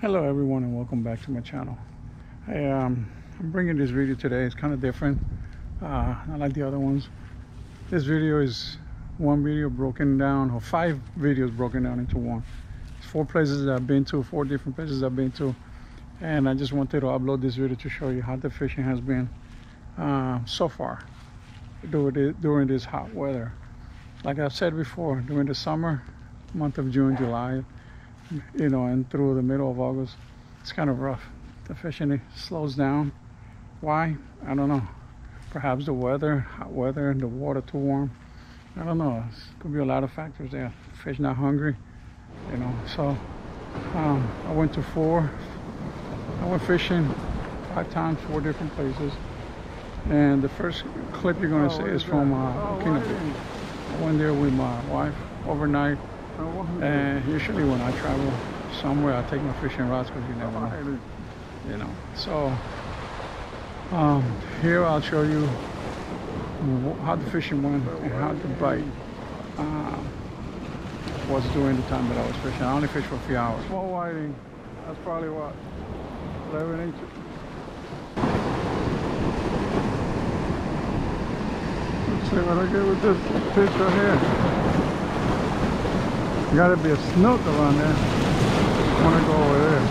hello everyone and welcome back to my channel. I, um, I'm bringing this video today. It's kind of different. Uh, not like the other ones. This video is one video broken down or five videos broken down into one. It's four places that I've been to four different places I've been to and I just wanted to upload this video to show you how the fishing has been uh, so far during this hot weather. Like I've said before during the summer month of June July you know, and through the middle of August, it's kind of rough. The fishing slows down. Why? I don't know. Perhaps the weather, hot weather, the water too warm. I don't know. It could be a lot of factors there. Fish not hungry, you know. So um, I went to four. I went fishing five times, four different places. And the first clip you're gonna oh, see is from uh, oh, I went there with my wife overnight and usually when I travel somewhere, I take my fishing rods because you never know. You know, so um, here I'll show you how the fishing went and how the bite uh, was during the time that I was fishing. I only fished for a few hours. Small whiting, that's probably what, 11 inches. Let's see what I get with this fish right here. Gotta be a snook around there. Wanna go over there.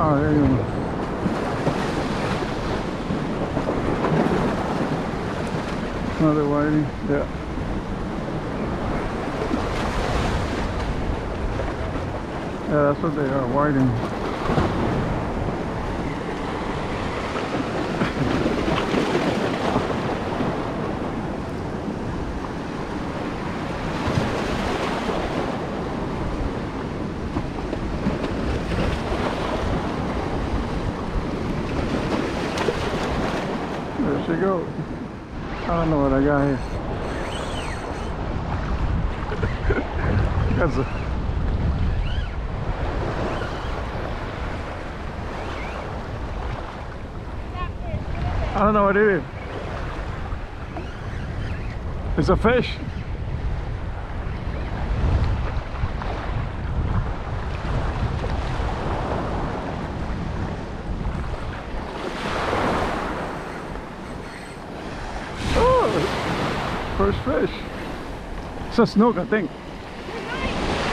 Oh, there you go. Another whiting, yeah. Yeah, that's what they are, whiting. There she goes. That's a I don't know what it is. It's a fish. First fish. It's a snook, I think.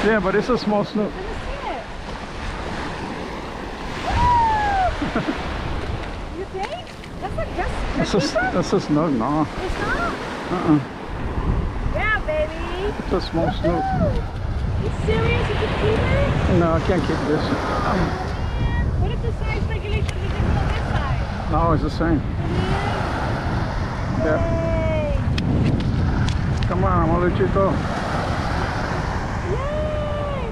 Yeah, but it's a small snook. you think? That's a, that's, that's, a, that's a snook, no. It's not? Uh-uh. Yeah, baby. It's a small snook. You serious? You can keep it? No, I can't keep this. What if the size are different on this side? No, it's the same. Yeah. Come on, I'm gonna let you go. Yay!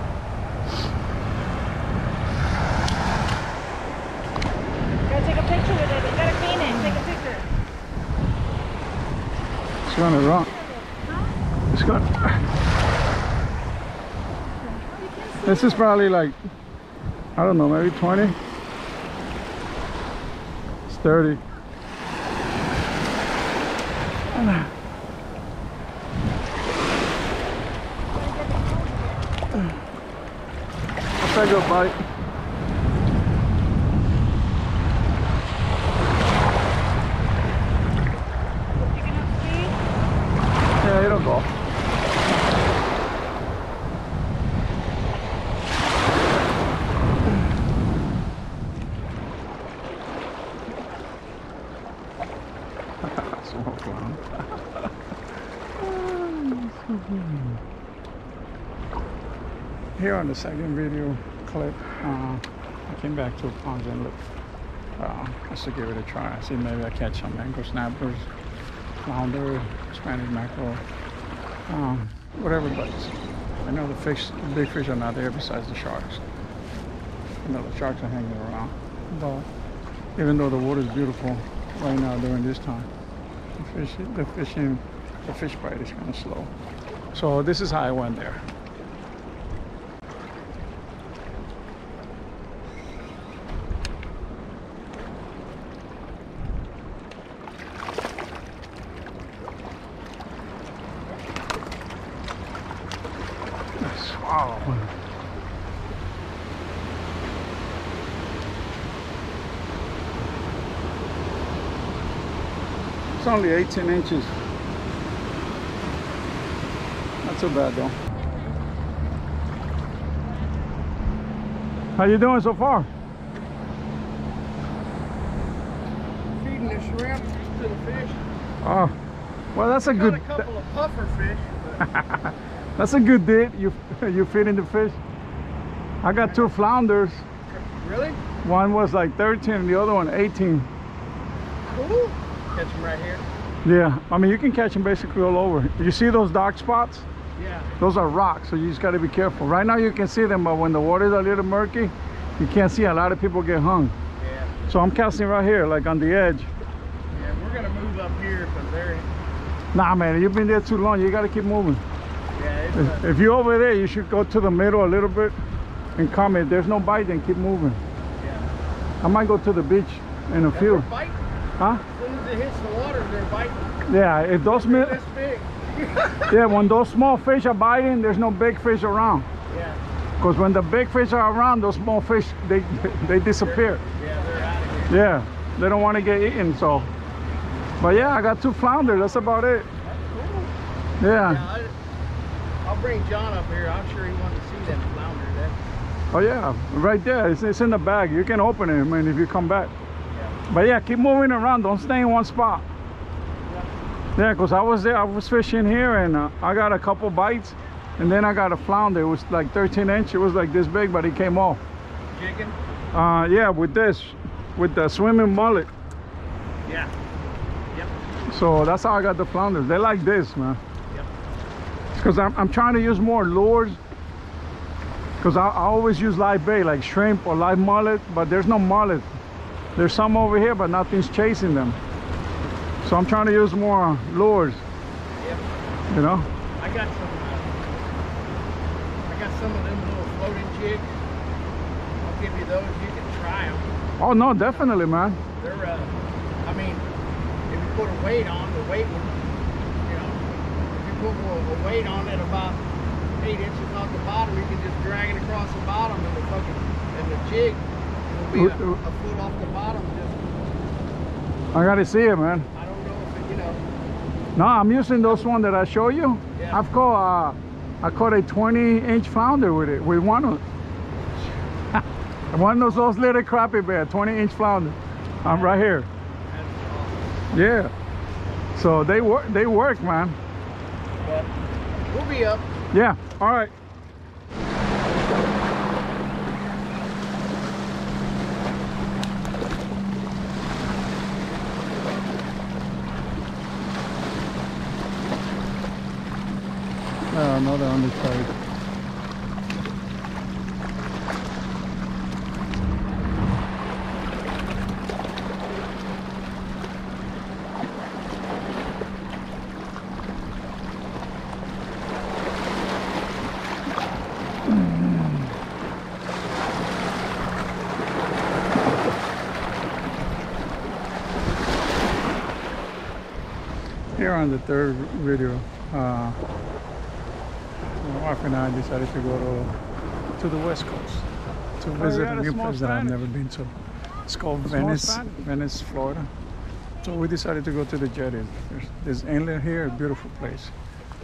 Gotta take a picture with it. You gotta clean it. Take a picture. It's gonna run. Huh? It's gonna. This is probably like, I don't know, maybe 20. It's 30. Let's go bite. Yeah, it'll go. Small clown. Here on the second video clip, uh, I came back to Ponce Inlet uh, just to give it a try. I see maybe I catch some mangrove snappers, flounder, Spanish mackerel, um, whatever bites. I know the fish, the big fish are not there besides the sharks. You know the sharks are hanging around, but even though the water is beautiful right now during this time, the fish, the fishing, the fish bite is kind of slow. So this is how I went there. Nice. Wow. It's only 18 inches. Not so bad though. How you doing so far? feeding the shrimp to the fish. Oh, well that's a Got good. a couple of puffer fish. That's a good date. You you feeding the fish. I got two flounders. really? One was like 13 and the other one 18. Cool. Catch them right here. Yeah, I mean you can catch them basically all over. You see those dark spots? Yeah. Those are rocks, so you just got to be careful. Right now you can see them, but when the water's a little murky, you can't see. A lot of people get hung. Yeah. So I'm casting right here, like on the edge. Yeah. We're gonna move up here because they're. Nah, man, you've been there too long. You got to keep moving. Yeah. It's If, if you're over there, you should go to the middle a little bit and come in. There's no bite, then keep moving. yeah. I might go to the beach in a And few. Huh? As soon as it hits the water, they're biting. Yeah, if those mi- They're this big. yeah, when those small fish are biting, there's no big fish around. Yeah. Because when the big fish are around, those small fish they they disappear. Yeah. They're out of here. Yeah, they don't want to get eaten. So, but yeah, I got two flounders. That's about it. That's cool. Yeah. Yeah. I, I'll bring John up here. I'm sure he wants to see them flounder. That. Oh yeah, right there. It's, it's in the bag. You can open it. I mean, if you come back. But yeah, keep moving around. Don't stay in one spot. Yeah, because I was there. I was fishing here, and uh, I got a couple bites, and then I got a flounder. It was like 13 inch. It was like this big, but it came off. Jigging. Uh, yeah, with this, with the swimming mullet. Yeah. Yep. So that's how I got the flounders. They like this, man. Yep. Because I'm, I'm trying to use more lures. Because I, I always use live bait, like shrimp or live mullet, but there's no mullet. There's some over here, but nothing's chasing them. So I'm trying to use more lures, Yep. you know? I got some. Uh, I got some of them little floating jigs. I'll give you those. You can try them. Oh, no, definitely, man. They're. Uh, I mean, if you put a weight on, the weight would. You know, if you put a, a weight on it about eight inches off the bottom, you can just drag it across the bottom, and the fucking and the jig a, a foot off the bottom. Just. I gotta see it, man. I don't know if it, you know. No, I'm using those one that I show you. Yeah. I've caught, uh, I caught a 20 inch flounder with it, with one of One of those little crappie bear, 20 inch flounder. I'm right here. Awesome. Yeah. So they work, they work, man. But we'll be up. Yeah. All right. Uh, another on this side. Here on the third video, uh, wife and I decided to go to, to the west coast to visit a new place that I've never been to. It's called Venice. Venice, Florida. So we decided to go to the jetties. There's, there's inlet here, a beautiful place.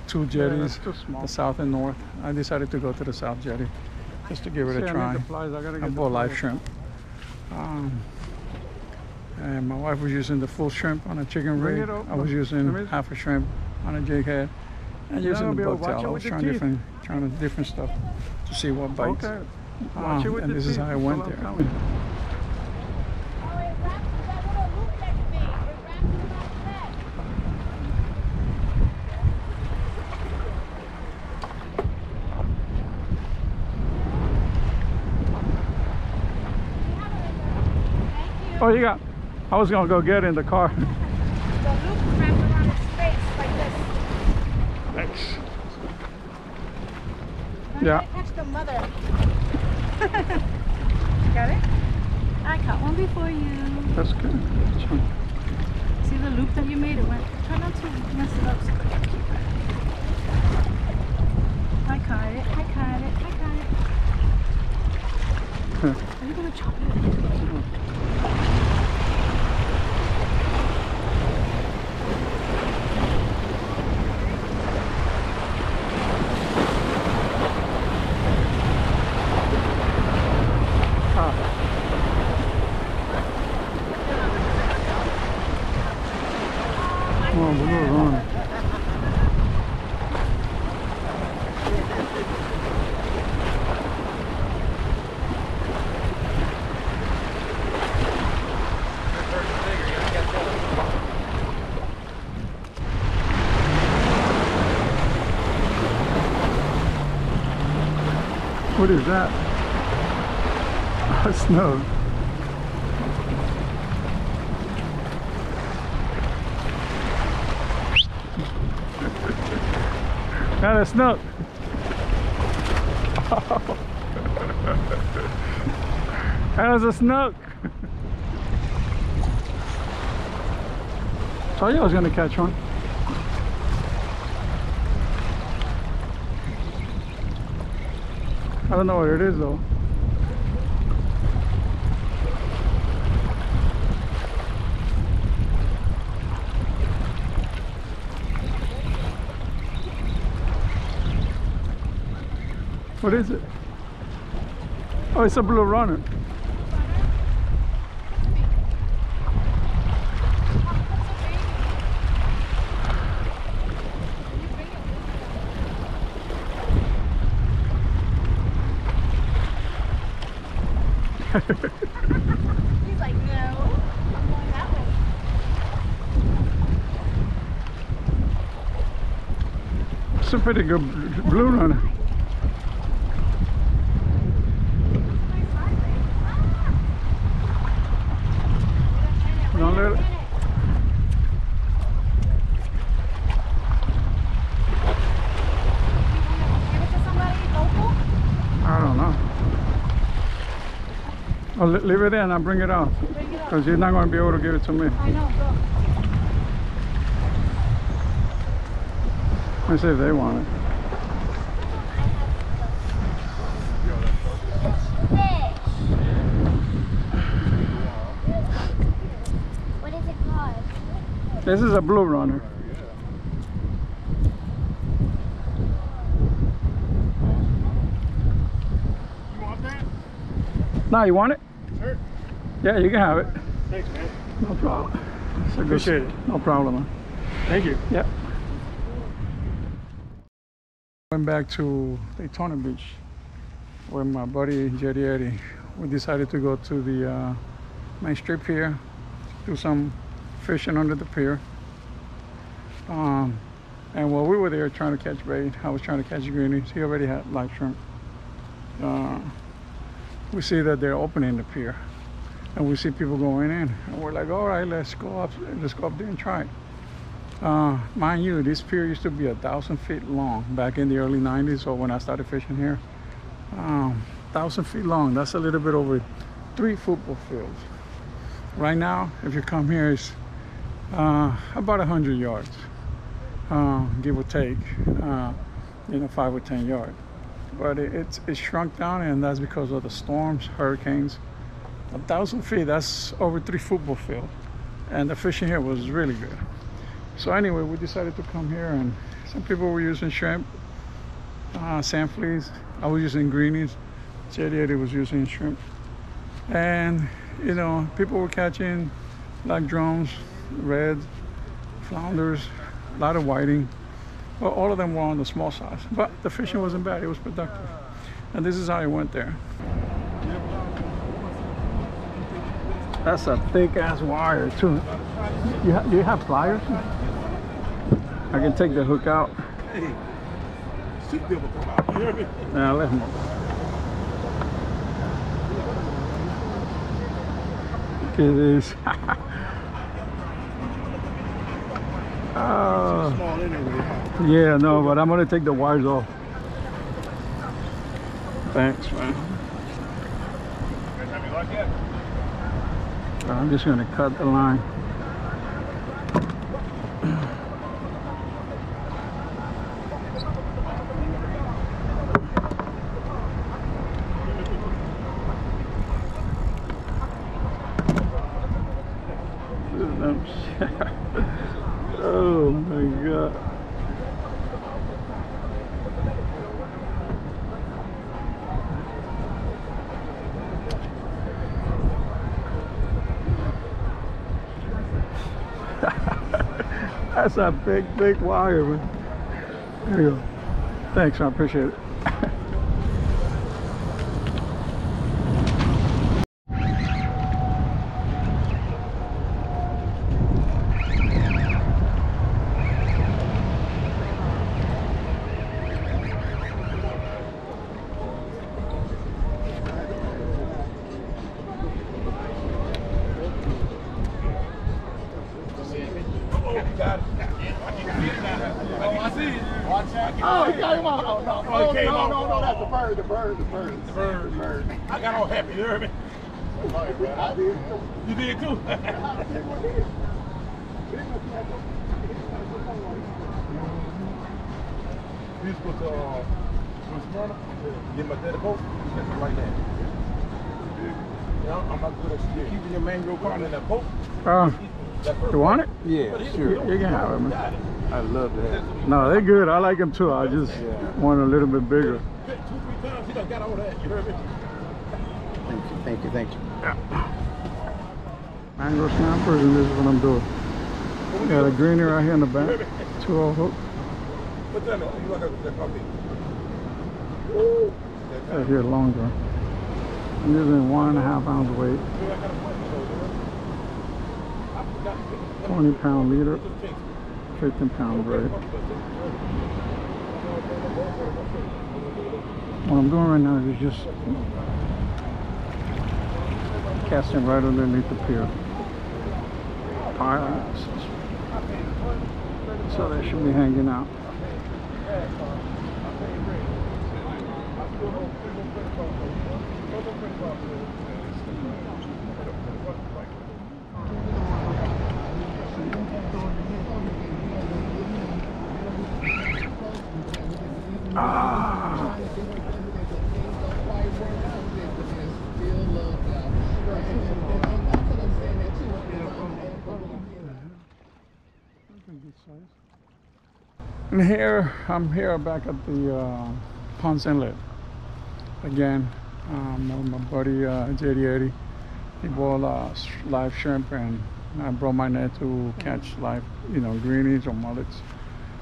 Two jetties, small. the south and north. I decided to go to the south jetty just to give it See, a I try. pliers. I gotta I get the bought live shrimp. Um, and my wife was using the full shrimp on a chicken rig. I was using half a shrimp on a jig head. And You're using not the gonna be able bug to watch tail. it I was trying teeth. different trying different stuff to see what bites. Okay. Um, Watch it with and the this is how I went all there. telling you. Oh, it wraps that little loop next thing. It wraps around the neck. Thank you. Oh, you got. I was gonna go get in the car. The loop wraps around its face like this. Thanks. I'm Yeah. catch the mother. Got it? I caught one before you. That's good. That's fine. See the loop that you made? It went. Try not to mess it up. So I caught it. I caught it. I caught it. Huh. Are you gonna chop it? Ah. Oh, blue runner. What is that? A snow. Got a snook. that was a snook. Told you I was gonna catch one. I don't know what it is though. What is it? Oh, it's a blue runner. He's like, no. I'm blue runner. Don't let it. Give it to somebody local? I don't know. I'll li- leave it there and I'll bring it out. Bring it up. Because you're not going to be able to give it to me. I know, go. Let me see if they want it. What is it called? This is a blue runner. You want that? Now you want it? Sure. Yeah, you can have it. Thanks, man. No problem. It's a good- Appreciate it. No problem. Man. Thank you. Yep. Went back to Daytona Beach with my buddy Jerry Eddie. We decided to go to the uh, main strip here, do some fishing under the pier. Um, and while we were there trying to catch bait, I was trying to catch greenies. He already had live shrimp. Uh, we see that they're opening the pier, and we see people going in, and we're like, all right, let's go up, let's go up there and try it. Uh, mind you, this pier used to be a thousand feet long back in the early 90s or when I started fishing here. Um, thousand feet long, that's a little bit over three football fields. Right now, if you come here, it's uh, about 100 yards, uh, give or take, uh, you know, five or 10 yards. But it, it's, it's shrunk down and that's because of the storms, hurricanes. A thousand feet, that's over three football fields. And the fishing here was really good. So anyway, we decided to come here, and some people were using shrimp, uh, sand fleas. I was using greenies. Jerry Eddie was using shrimp, and you know, people were catching black drums, reds, flounders, a lot of whiting. Well, all of them were on the small size, but the fishing wasn't bad. It was productive, and this is how I went there. That's a thick ass wire too. You, ha- you have pliers? I can take the hook out. Hey, shoot them will come out. You hear me? Yeah, let him. Anyway, huh? yeah, no, but I'm gonna take the wires off. Thanks, man. I'm just gonna cut the line. oh my god. That's a big, big wire, man. There you go. Thanks, I appreciate it. Oh, he came out. Oh, no. Oh, no, no, no, no, that's the bird, the bird, the bird. The bird, the bird. I got all happy, you heard me? I did. You did too? We used to go to, uh, West Smyrna, get my daddy boat, that's right there. Yeah, I'm not good at keeping your mango card in that boat. Uh, That you want it? Yeah, You, you can have it, man. I love that. No, they're good. I like them too. I just want a little bit bigger. Two, three times, he done got all that, you heard me? Thank you, thank you, thank you. Mango snappers, and this is what I'm doing. Got a greenie right here in the back. Two old hook. Coffee? Woo! Right here longer. I'm using one and a half ounce weight. 20 pound leader, 15 pound braid. What I'm doing right now is just casting right underneath the pier. Pile. So they should be hanging out. Ah. And here, I'm here back at the uh, Ponce Inlet again um, my buddy uh, JD80. He bought uh, live shrimp and I brought my net to catch live, you know, greenies or mullets.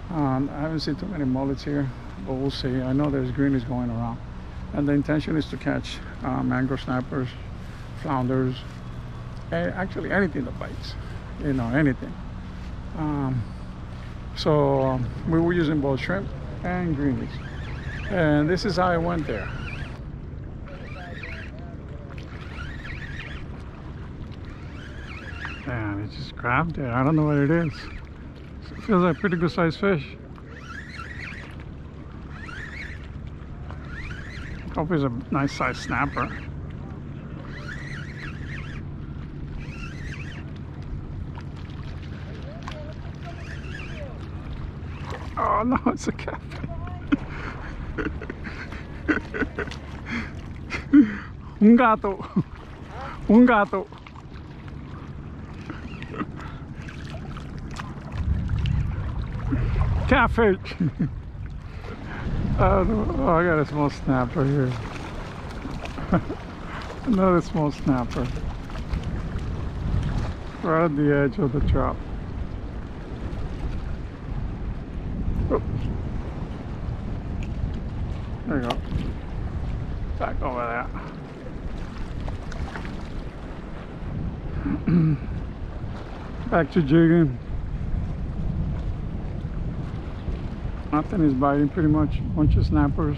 Um, I haven't seen too many mullets here, but we'll see. I know there's greenies going around. And the intention is to catch uh, mangrove snappers, flounders, actually anything that bites, you know, anything. Um, so um, we were using both shrimp and greenies. And this is how I went there. And it just grabbed it. I don't know what it is. It feels like a pretty good sized fish. Hope it's a nice sized snapper. Oh no, it's a catfish. Un gato. Un gato. Oh, no. oh, I got a small snapper here. Another small snapper. Right at the edge of the drop. There you go. Back over there. Back to jigging. Nothing is biting pretty much. Bunch of snappers.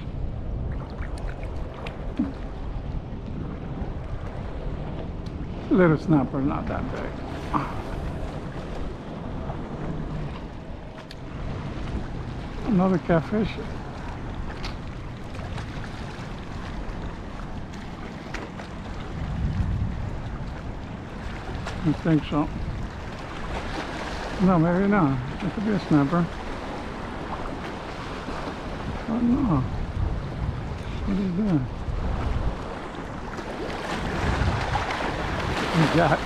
Little snapper, not that big. another catfish. I think so. No, maybe not. It could be a snapper. Oh no. What is that? Jack.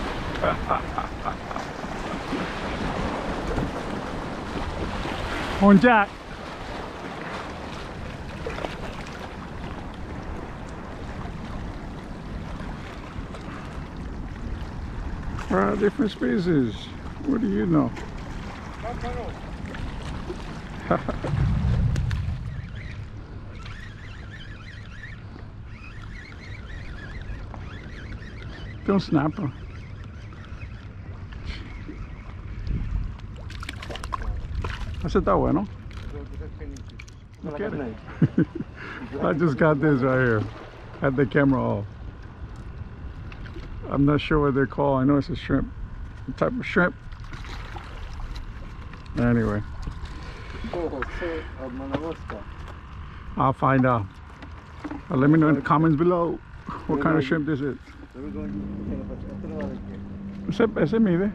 Horn Jack. Uh, different species. What do you know? Tem um snapper. Ese está bueno. ¿No quieres? I just got this right here. Had the camera off. I'm not sure what they're called. I know it's a shrimp. A type of shrimp. Anyway, I'll find out. Uh, let me know in the comments below what kind of shrimp this is. Mide.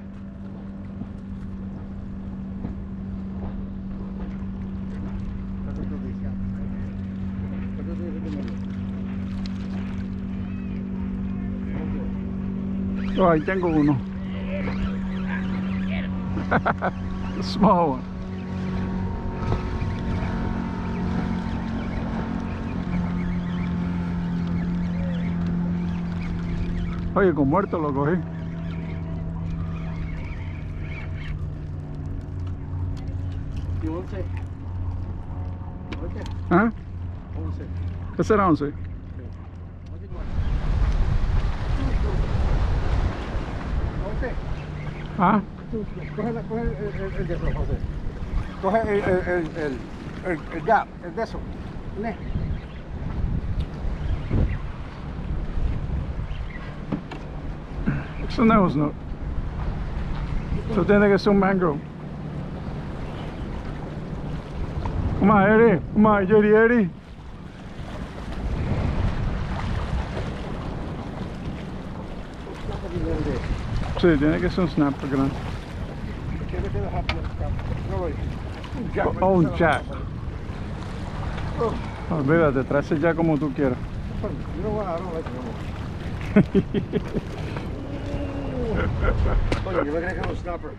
Oh, ahí tengo uno. Small one. Oye, con muerto lo cogí. ¿Y 11? ¿11? ¿Ah? 11. Ese era 11. Ah, Coge, la- coge el, el, el de eso, José. Coge el, el, el, ya, el de eso. Ne. eso no es no. Eso tiene que ser un mango. Come on, Eddie. Come on, Jerry, Eddie. Sí, tiene que ser un snapper grande. ¿Quieres que dejar por acá? No voy. Un jack. Oh, un jack. Olvídate, tráese ya como tú quieras. You know what? I don't like it no more. Oye, yo me creía que era un snapper.